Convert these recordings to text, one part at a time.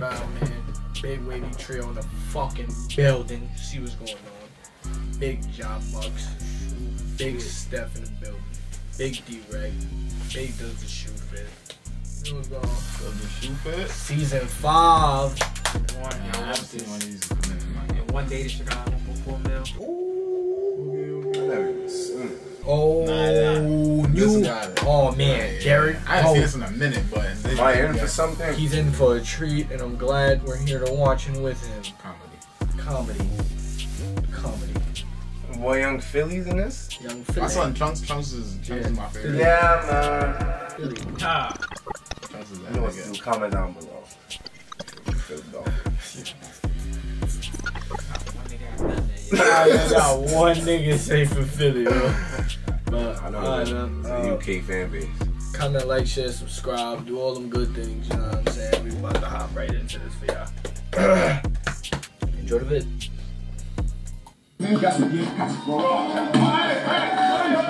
95, man. Big Wavy Trail, the fucking building. See what's going on. Big Job Bucks. Big Steph in the building. Big D-Reg. Big does the shoe fit. Uh, does the shoe fit? Season 5. One, yeah, I seen one of these. One day to Chicago for 4 mil. Ooh. Okay, okay. Oh, Nah, nah. New. Oh man, Yeah. Derek. I haven't oh, seen this in a minute, but this Am I in for something? He's in for a treat, and I'm glad we're here to watch him with him. comedy. Comedy. Comedy. Boy, Yung Filly's in this? Young My Filly. son Chunkz. Chunkz is Chunkz Yeah. is my favorite. Yeah, Filly. Ah, Chunkz is man. that You know what's nigga. to comment down below. Filly dog. One nigga ain't done that yet. I just got one nigga safe for Filly, bro. But I know alright, it's man. a Uh, UK fan base. comment, like, share, subscribe, do all them good things. You know what I'm saying? We about to hop right into this for y'all. Enjoy the vid.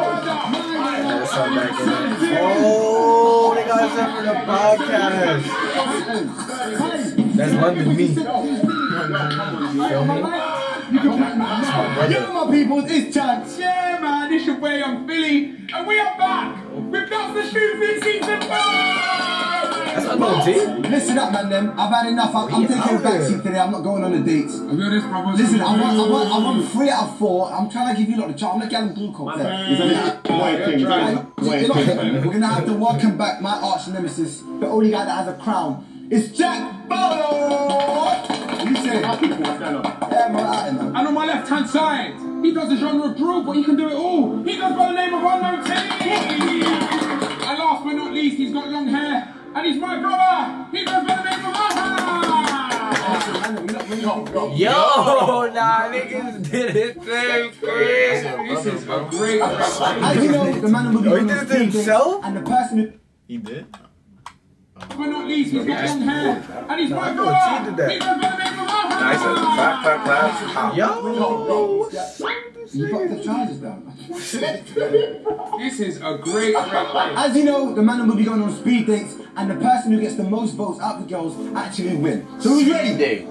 What's up back? Oh, they got us up for the podcast. That's London me. You feel me? That's my brother. my people, it's Chance. Yeah, man, this your way on Filly, and we are back with Dr. Stupid Season 5! That's unknown T. Listen up, man, them. I've had enough. I'm, I'm taking a out back seat today. I'm not going on the dates. Listen, I want, I want, I want three out of four. I'm trying to give you lot the chance. I'm not getting blue coat there. We're gonna have to welcome back my arch nemesis, the only guy that has a crown. It's Jack Fowler. You say, yeah, man, out there. And on my left hand side, he does the genre of drill, but he can do it all. He goes by the name of Unknown T. And last but not least, he's got long hair, and he's my brother. He goes by the name of Aha. Yo, nah, niggas did it thing, Chris. This is a great. As you know, the man will be Oh, did the it to speed himself? And the person who He did. But not least, he's got long hair, and he's my I know brother. T did that. He goes by the name of Aha. Nice. Clap, clap, clap. Yo, You got the charges down. This is a great, great, great. As you know, the man will be going on speed dates, and the person who gets the most votes out of the girls actually win. So who's ready? Day.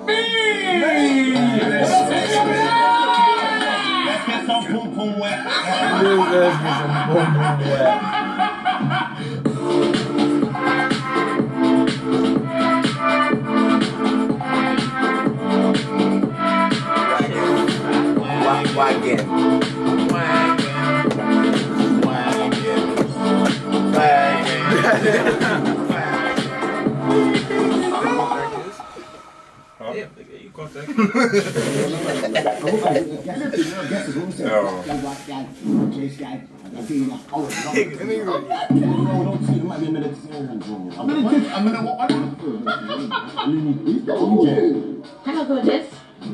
Let's get some pum pum wet. guys get some boom boom wet. Hello, gorgeous.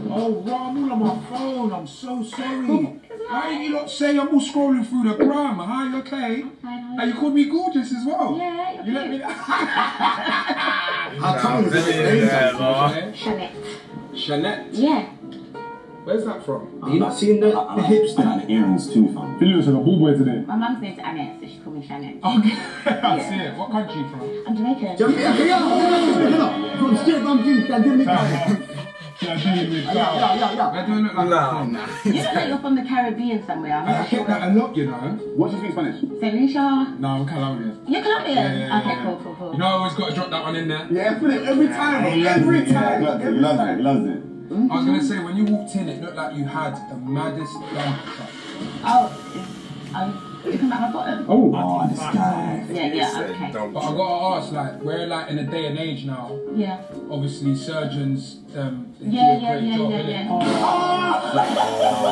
Oh, Ron, I'm all on my phone. I'm so sorry. Why did you not say I'm all scrolling through the gram? Hi, you okay? Hi, And hi. you called me gorgeous as well. Yeah, you're You let me. cute. How come it's Chanel. Chanel. Yeah. Where's that from? Are you not seeing the, the hips down the earrings too, fam? Filly looks like a ball boy today. My mum's name's Annette, so she called me Chanel. Okay, I see it. What country you from? I'm Jamaican. From straight from June, can do me Yeah, do Yeah, yeah, yeah. Where do I look like Nah, I'm from? nah. You look like you're from the Caribbean somewhere. I'm I not that a lot, you know. What do you speak Spanish? St. Lucia. No, I'm Colombian. You're Colombian? Yeah, yeah, okay, cool, cool, cool. You know, I always got to drop that one in there. Yeah, put it every time, bro. Every time. He loves it, he loves it. I was gonna say when you walked in, it looked like you had the maddest dump truck. Oh, is, oh, you come back my bottom? Oh, this guy. Yeah, yeah, okay. But I gotta ask, like, we're like in a day and age now. Yeah. Obviously, surgeons, um, they Yeah, do a yeah, great yeah, job. yeah, innit? yeah.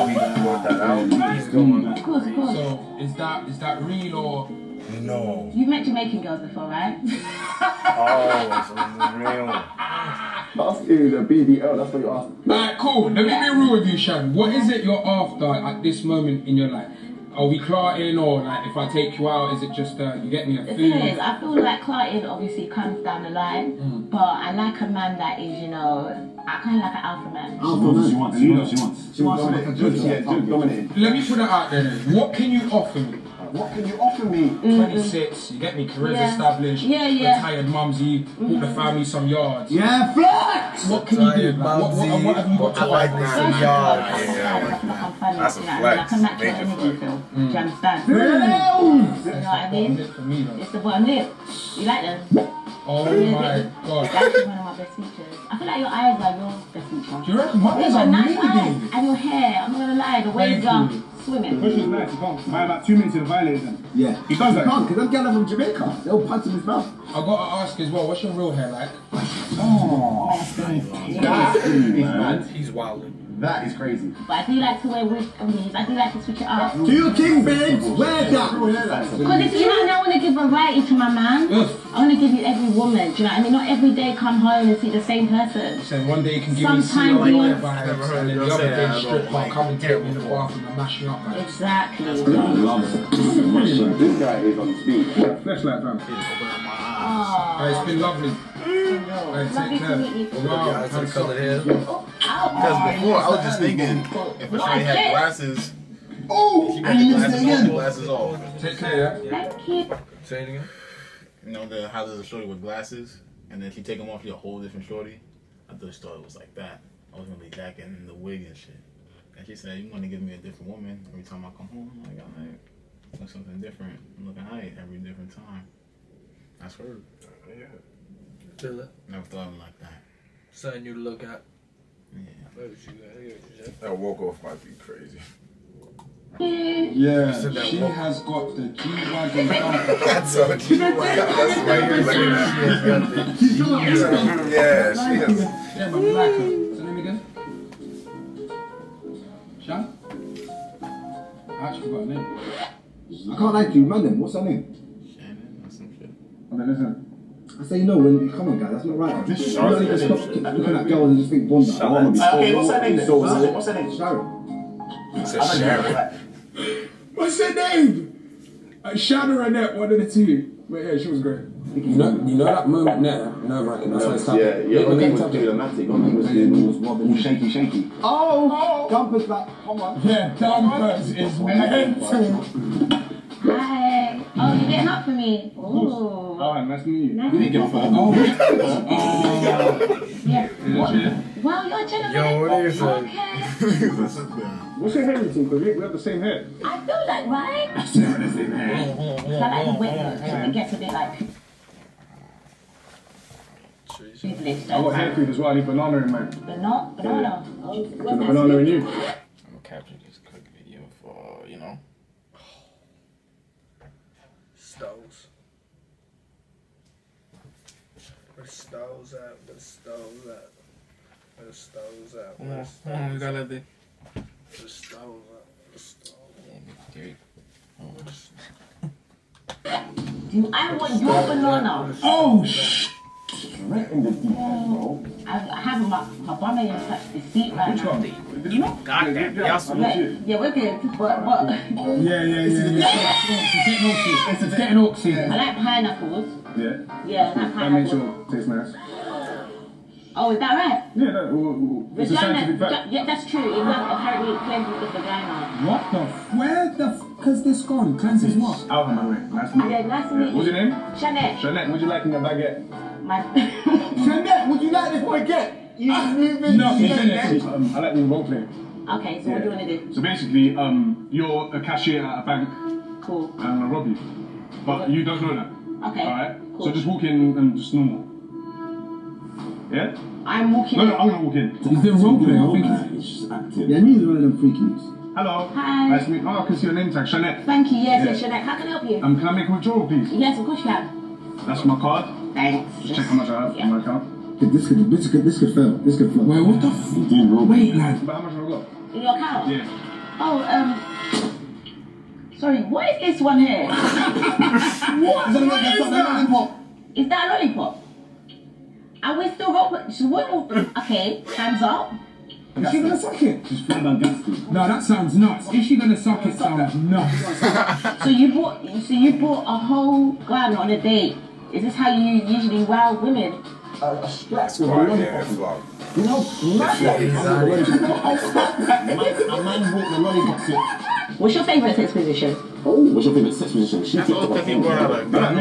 We brought that out. He's going. Of course, of course. So is that is that real or? No. You've met Jamaican girls before, right? Oh, so this is real. That's is a BBL, that's what you're asked. Alright, cool. Let me be real with you, Shan. What is it you're after at this moment in your life? Are we clarting or like if I take you out, is it just uh, you get me a The thing is. I feel like Clartin obviously comes down the line, but I like a man that is, you know, I kind of like an alpha man. Alpha man. She wants, she wants, she wants. She wants dominate. Judge, yeah, judge dominate. Let me put it out there then. What can you offer me? What can you offer me? Mm-hmm. 26, you get me, careers Yeah. established, Yeah, yeah. retired mumsy, bought the mm-hmm. family some yards. Yeah, flex! What can you do? Retired what, what, mumsy. what have you got to I like offer? this. First of Yeah, yeah, I feel yeah. like I'm funny, That's a you know I flex. can match your energy flex. feel. Do you mm. understand? Flex! Mm. You know what I Bottom mean? lip for me, though. It's the bottom lip. You like them? Oh Yeah, my god. That's one of my best features. I feel like your eyes are your best feature. Do you reckon my eyes are nice eyes. amazing? And your hair, I'm not gonna lie, the waves Thank are you. swimming. Question's nice, you can't buy about two minutes in the violate then. Yeah. He does that. can't, because them gals are from Jamaica. They'll punch in his mouth. I gotta ask as well, what's your real hair like? Oh, that is mad. He's wilding. That is crazy. But I do like to wear wigs and these. I do like to switch it up. Do your thing, babes. Wear that. Because if you know, I want to give variety to my man. I want to give you every woman. Do you know what I mean? Not every day come home and see the same person. So one day you can give Sometimes me CEO you- vibes, Never heard and then the other day strip but, club like, come and take me in the bathroom and mash me up. Like. Exactly. This guy is on speed. Flashlight fam. Oh, ah. it's been lovely. Lovely take to care. meet you. Look at to the color hair. Because oh, before, I was just thinking, if a shorty had glasses, Oh, she got and the glasses it on, the glasses off. Take care, yeah? Thank you. Say it again. You know, the how there's a shorty with glasses, and then if you take them off, you're a whole different shorty. I thought she thought it was like that. I was gonna be back in the wig and shit. And she said, "You want to give me a different woman every time I come home?" I'm like, "All right, look something different. I'm looking high every different time." That's her. Feel it. Never thought of it like that. Something you look at. Yeah. Look at you, look at you. That walk off might be crazy. Yeah, Said she walk. has got the G-Wagon down. That's what you That's right here. Look at that. Yeah, she is. Yeah, man, like her. What's her name again? Shan? I actually forgot her name. I can't lie to you, man. What's her name? Shannon or some shit. Oh, I mean, listen. I say no when come on, guys. That's not right. This You don't need stop looking at girls and just think Bonda. I want Okay, what's her name so What's her- name? Sharon. He said Sharon. What's her name? Uh, Shannon or Annette, one of the two. But yeah, she was great. You know, you know that moment there, nerve wracking. That's what happening. Yeah, yeah. You When he can't was touch it. dramatic, when he was doing all shaky, shaky. Oh, Gumpers back. Come on. Yeah, Dumpers is mental. Hi. Oh, you're getting up for me. Ooh. Oh, nice to meet you. Nice You didn't give a fuck. Oh, Yeah. Wow, you're a gentleman. Yo, what is it? Okay. What's your hair routine? Because we, we have the same hair. I feel like, right? So I like the wet look. It gets a bit like. I got hair food as well. I need banana in mine. Banana? Banana? Oh, what's banana in you. I'm gonna capture this quick video for you know. Stoves. Where the stoves at? Where the stoves at? Where the stoves at? Where the stoves at? we gotta do. Where the stoves at? Where the stoves Do I want your banana? oh, sh- Right in the deep end, bro. I, I have my, my bum ain't touched the seat right Which one? You know, goddamn, y'all some Yeah, yeah, we're good, but, but yeah, yeah, yeah, yeah. It's getting awkward. It's getting awkward. I like pineapples. Yeah. Yeah, I like That makes pineapples. your taste nice. Oh, is that right? Yeah, that, well, well, it's a scientific Vagina, fact. yeah, that's true. It does apparently cleanses the vagina. What the? F- where the? F- Cause this gone cleanses what? Alvin, my way. Nice to meet you. Yeah, nice to Yeah. meet What's your name? Jeanette. Jeanette, would you like in your baguette? My. Jeanette, would you like this baguette? You moving? No, Yeah, Jeanette. Um, I like doing role play. okay, so what do you want to do? So basically, um, you're a cashier at a bank Cool. and I'm gonna rob you. But you don't know that. Okay. Alright? Cool. So just walk in and just normal. Yeah? I'm walking. No, no, I'm gonna walk in. Is there roleplay? I think. Yeah, neither one of them freakies. Hello. Hi. Nice to meet you. Oh, I can see your name tag, Jeanette. Thank you. Yes, Yeah. yes, Jeanette. How can I help you? Um, can I make a withdrawal, please? yes, of course you can. That's my card. Thanks. Just check how much I have Yeah. in my account. This could, this could, this could fail. This could flop. Wait, what the? F- wait, lad. But how much have I got? In your account? Yeah. Oh, um. Sorry, what is this one here? what? Is that what like is that? lollipop? Is that a lollipop? Are we still roll? So what? Okay, hands up. Is she gonna suck it? Just feel like gassy. No, that sounds nuts. Is she gonna suck it? Sounds nuts. So you bought, so you bought a whole gun on a date. Is this how you usually wow women? A, a strap with a Right, lollipop. yeah, it's flop. You know, mad He's out of here. A man bought the lollipop. What's your favourite sex position? Oh, what's your favourite sex position? She That's picked all the because he brought out a gun.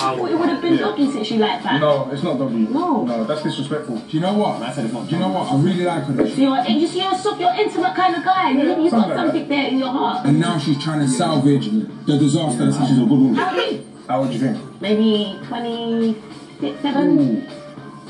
Oh, it would have been doggy since you like that. No, it's not doggy. No. No, that's disrespectful. Do you know what? I said it's not Do you know what? I really like her. though. So you're, you see, you're, so, you're intimate kind of guy. You, you've got something like there in your heart. And now she's trying to salvage the disaster that's She's a good woman. How old are you? How would you think? Maybe 26, 7?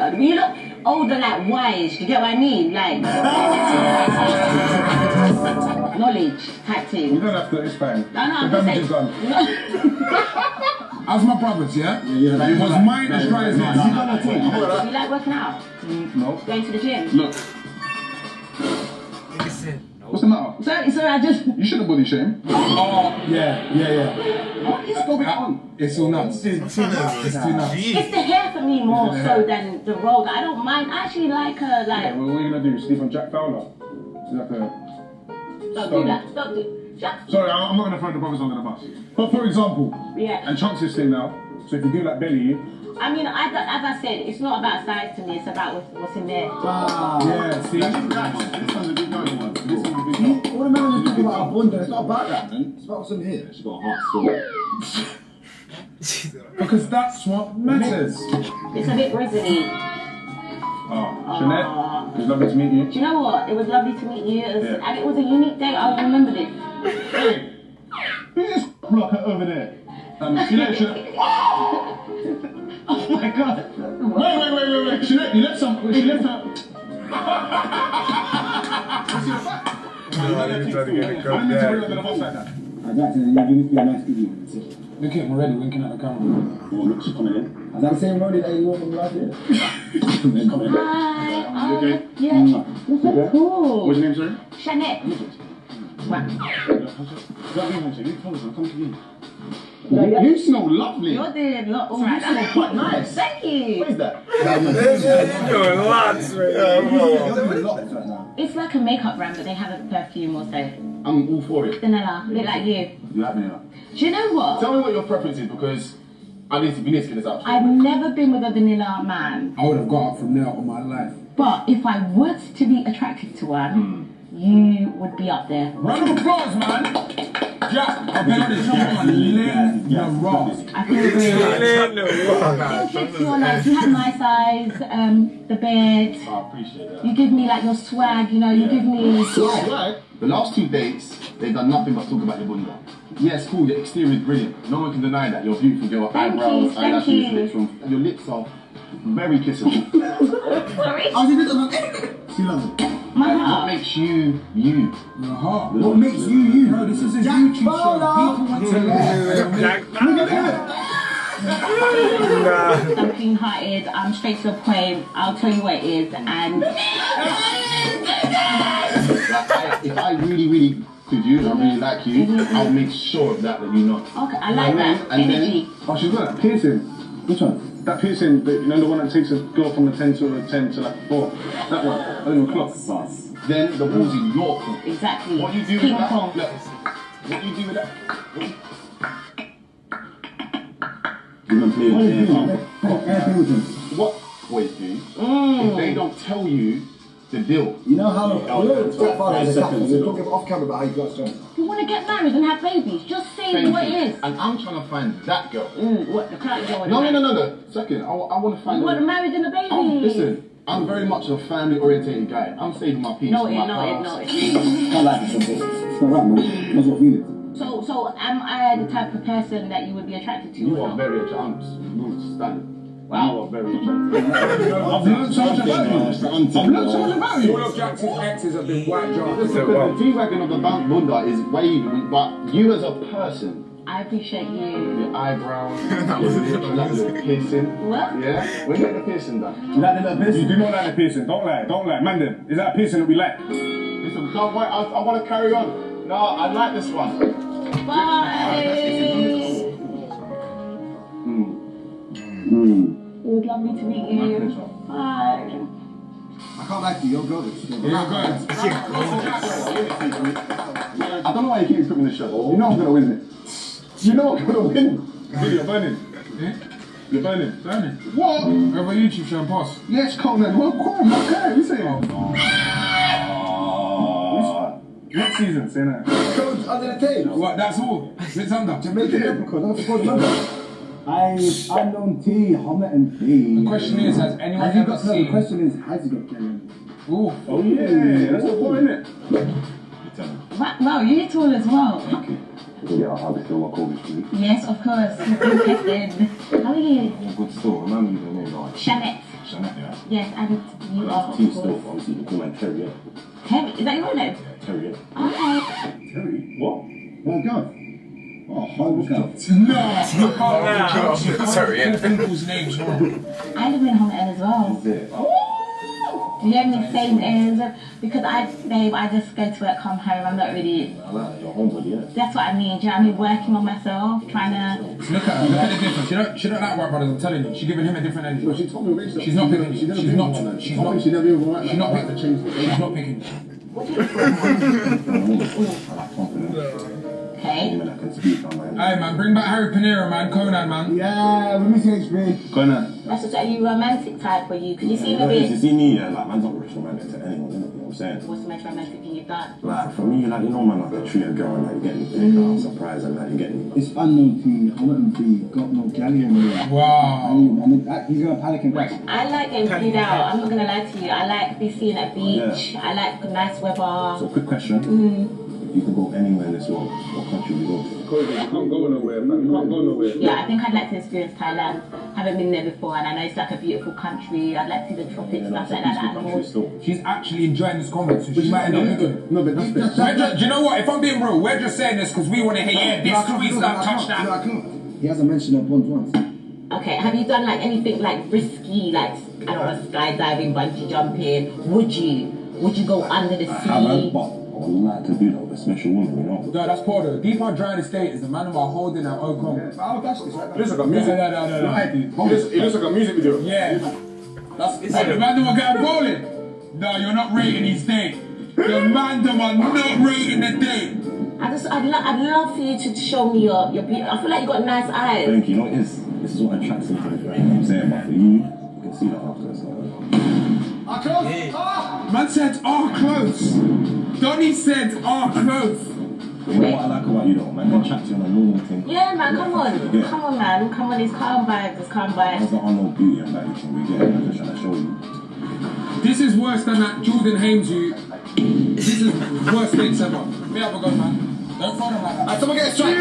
might look a bit older, but you look older, like wise. Do you get what I mean? Like knowledge type You don't have to, it's fine. No, no, the I'm damage is done. saying. How's my brothers, yeah? yeah. Was mine as dry as yours? you like working out? No. Going to the gym? Look, Nigga said no. What's the matter? Sorry, sorry, I just. You shouldn't body shame. Oh, yeah, yeah, yeah. What is Going on. It's all nuts. It's too nuts. It's too nuts. It's the hair for me more so than the role. I don't mind. I actually like her. Yeah, Like, well, what are you gonna do? Sleep on Jack Fowler? She's like a. don't do that. Don't do. Shut. Sorry, I- I'm not gonna throw the brothers under the bus. But for example, Yeah. and Chunkz is thing now. So if you do like belly, I mean, I, as I said, it's not about size to me. It's about what's, what's in there. Wow. yeah, see. This one's a big guy, one. This one's a big guy. All the man is talking about a bunda. It's not about that, man. It's about what's in here. She's got a heart still. Because that's what matters. It's a bit resiny. Oh, Jeanette, it's lovely to meet you. Do you know what? It was lovely to meet you. It was, Yeah. And it was a unique day. I remember this. Hey, who's this blocker over there? Um, Jeanette, Jeanette. Oh my god. Wait, wait, wait, wait, wait. Jeanette, you left some. She left her. you're trying to get it Why did you bring her to the bus like that? I'd like to you give me a nice evening. Look at him already winking at the camera. Oh, look, she's coming in. Is that the same roadie that you wore from last year? She's coming in. Hi. Okay? yeah. Mm. You're so cool. What's your name, sorry? Jeanette. Wow. You smell lovely. You're doing lots Oh, right you smell quite nice. Thank you. What is that? You're doing lots right now. It's like a makeup brand, but they have a perfume or so. I'm all for it. Vanilla, a bit like you. You have me now. Do you know what? Tell me what your preference is because I need to, we need to get this out. I've never been with a vanilla man, I would have got up from there all my life. but if I was to be attracted to one, hmm. you would be up there. Round of applause, man. Jack, I've been on this show and learn the raw. I feel really. Nah, You're you're. You have my size, um, the beard. I appreciate that. You give me like your swag, you know. You give me. Right. The last two dates, they've done nothing but talk about your bunda. Yes, cool, your exterior is brilliant. No one can deny that. You're beautiful, your Thank eyebrows, thank eyelashes, you. lips from your lips are very kissable. Sorry, How's it good? See, love it. My what makes you you? Your heart. What makes you you? Bro, this is a YouTube show. People want to learn. I'm clean-hearted. I'm straight to the point. I'll tell you what it is, and if I really, really could you, I really like you, mm-hmm. I'll make sure of that that you know. okay, I like And then- that and then- energy. Oh, she's got that piercing. Which one? That piercing, the, you know the one that takes a girl from a 10 to a 10 to like a 4. That one. I don't know, clock. Then the ball's in your court. Exactly. What you do with Ping that? pong. Look, what you do with that? What you... What boys do, mm. if they don't tell you the deal, You know how you know stepfather is a couple. We're talking off camera about how you got strength. You want to get married and have babies? Just say thank what you. it is. And I'm trying to find that girl. Mm, what the clout girl? No, no, no, no, no. Second, I, want to find. You want a- a married and a baby? I'm, listen, I'm very much a family orientated guy. I'm saving my peace No, for it, my no, it, no, it. I like it. It's not right, man. That's what feel it. So, so am I the type of person that you would be attracted to? You are not? very attractive. I'm standing. Wow. You very. I've learned so much about you. I've learned so much about you. All of Jackson's exes have been white jars. Listen, the G-Wagon of the bun- bunda is wavy, but you as a person, I appreciate you. your eyebrows, your lips, like the piercing. What? Yeah? We're getting the piercing done. You like the little You do not like the piercing. Don't lie. Don't lie. Man, then, is that a piercing that we like? Listen, don't worry, I, I want to carry on. No, I like this one. Bye. Ah, lovely to meet you. Bye. I can't lie to you, you're gorgeous. Yeah, I don't know why you keep scripting this show. You know I'm gonna win this. You know I'm gonna win. Really, you're burning. Yeah? You're burning. Burning. What? Over YouTube show and pass. Yes, Conan. Well, cool, my guy. You say it. Oh, Next season, say that. Codes under the table. What, that's all? It's under. Jamaican leprechaun, don't forget the number. I unknown T, Homer and T. The question is, has anyone Has ever got, no, the question is, has he got Kellen? Ooh. Oh yeah, that's the point, isn't it? What? No, you tall as well. Yeah, I'll be still call this week. Yes, of course. Interested. How are you? Good still. Remember you the name, like Shanette. Shanette, yeah. Yes, and you are, of T course. still, obviously, you can call me Terry, yeah. Terry, is that your name? Terry, yeah. Okay. Oh, Terry? What? Oh, God. Oh, horrible girl. No. Sorry, yeah. People's names wrong. I live in Hong Kong as well. Yeah. Do you have any same areas? Because I, babe, I just go to work, come home. I'm not really. I like your homebody, yeah. That's what I mean. Do you know what I mean? Working on myself, trying to. Look at her. Look at the difference. She don't, she don't like white brothers, I'm telling you. She's giving him a different energy. No, she told me already. She's not picking. She never She's not. She's not. me She never even right. She's not picking. to change it. She's not picking. I like confidence. Okay. Women that can speak on Hey man, bring back Harry Pinero, man. Conan, man. Yeah, we miss you, HB. Conan. That's just, are you romantic type or you? Because you seem a You bit. see me, yeah, like, man's not rich romantic to anyone. You know what I'm saying? What's the most romantic thing you've done? Like, for me, like, you know, man, like, I treat a girl and, like, you get me take her out, surprise and, like, you get me. It's unknown T, Homerton B, got no galley on me. Wow. And that- he's gonna panic and crash. I like getting paid out. I'm not gonna lie to you. I like be seen at beach. I like nice weather. So, quick question. Mm. You can go anywhere in this world. What country you go to? Because you can't go nowhere, man. You can't go nowhere. Yeah, I think I'd like to experience Thailand. I Haven't been there before, and I know it's like a beautiful country. I'd like to see the tropics, Yeah, stuff that's like a that. peaceful that country animals. She's actually enjoying this comment, so she might end up picking. No, but that's the. We're just, do you know what? If I'm being real, we're just saying this because we want to hear, yeah, this can't, tweet's no, done I can't, no, touchdown. I can't. He hasn't mentioned her once once. Okay, have you done like anything like risky, like I don't know, skydiving, bungee jumping? Would you? Would you go under the I haven't, sea? But I would like to do that with a special woman, you know? No, that's Porter. Deep on dry estate is the man who are holding her Ocon. I'll dash this right It looks like a music. No, no, no, no, no. It looks, it looks like a music video. Yeah. That's it's the man who are getting bowling. No, you're not rating his date. The man them are not rating the date. I just, I'd, lo- I'd love for you to show me your, your beauty. I feel like you got nice eyes. Thank you. You know what it is? This is what attracts me to the girl. You know what I'm saying? But for you, you can see that after. So. I can't. Ah! Man said, "Our clothes." Donny said, "Our clothes." But you know what I like about you though, man? They chat to you on a normal thing. Yeah, man, come on. Yeah. Come on, man. Come on, it's calm vibes. It's calm There's vibes. not on no beauty and that you can we get. I'm just trying to show you. This is worse than that Jordan Hames you. This is worst dates ever. Me have a go, man. Don't throw them like that. Someone get a strike.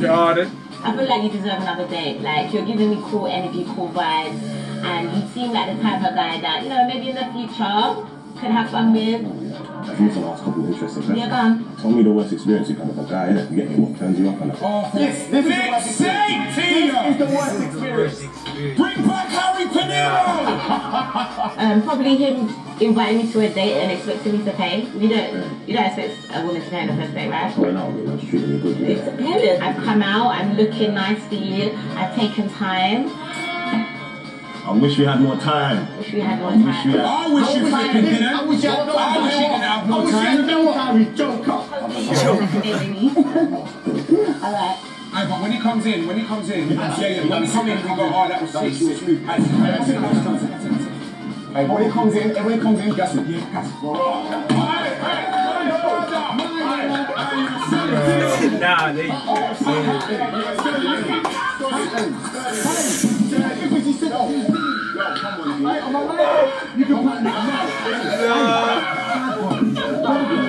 Jordan. I feel like you deserve another date. Like, you're giving me cool energy, cool vibes. And you seem like the type of guy that, you know, maybe in the future could have fun with. Like, here's the last couple of interesting questions. Yeah, go on. Tell me the worst experience you've had with a guy, innit? You get me what turns you off and that. Oh, for This, this is the worst experience. This is the worst experience. Bring back Harry Pinero! Um, probably him inviting me to a date and expecting me to pay. You don't, you don't expect a woman to pay on the first date, right? Going out, man, that's treating me good. It Yeah. depends. I've come out, I'm looking nice for you, I've taken time. I wish we had more time. Wish we had more I wish we time. had. I wish you fucking didn't. I wish you had no I wish you didn't have I more wish you had time. no Harry Joker. Alright. Aye, but when he comes in, when he comes in, yeah, yeah, when we come in, we go, oh, that was sick, sick, sick. Aye, aye, that's it, that's it, that's it, that's it, that's it. Hey, when he comes in, when he comes in, gas it. Yeah, pass it. Nah, they.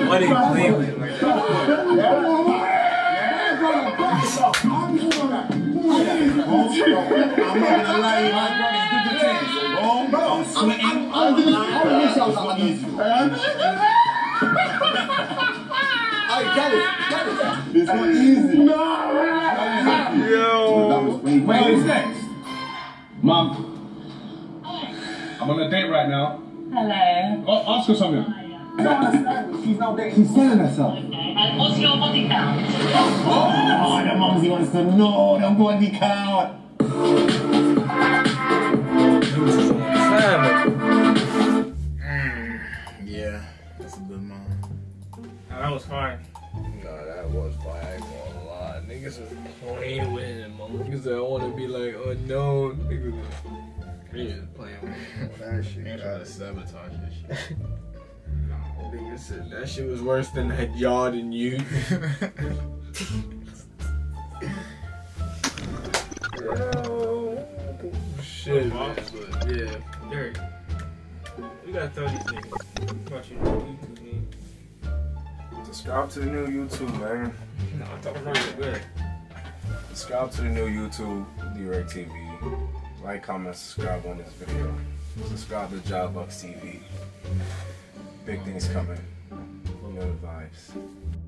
What in Cleveland? I'm not gonna lie, my brother's good to take. Oh, I'm sweating. I'm gonna lie, don't think it's not easy. Hey, Gary, Gary. It's not easy. yo. Right now. Hello. Oh, ask her something. Oh, She's not dating. She's selling herself. and what's your body count? Oh, the mumsy wants to know the body count. Yeah, that's a good mom. Nah, that was fine. Nah, that was fire. I ain't gonna lie. Niggas was playing with him, man. Niggas that want to be like unknown. Niggas was niggas playing with him. That shit. They try to sabotage this shit. Niggas said that shit was worse than that yard and you. Shit, man. But yeah. Derek, we gotta tell these niggas about your new YouTube name. Subscribe to the new YouTube, man. No, I'm talking about it good. Subscribe to the new YouTube, Direct TV. Like, comment, subscribe on this video. Subscribe to Jobbucks TV. Big things coming. You know the vibes.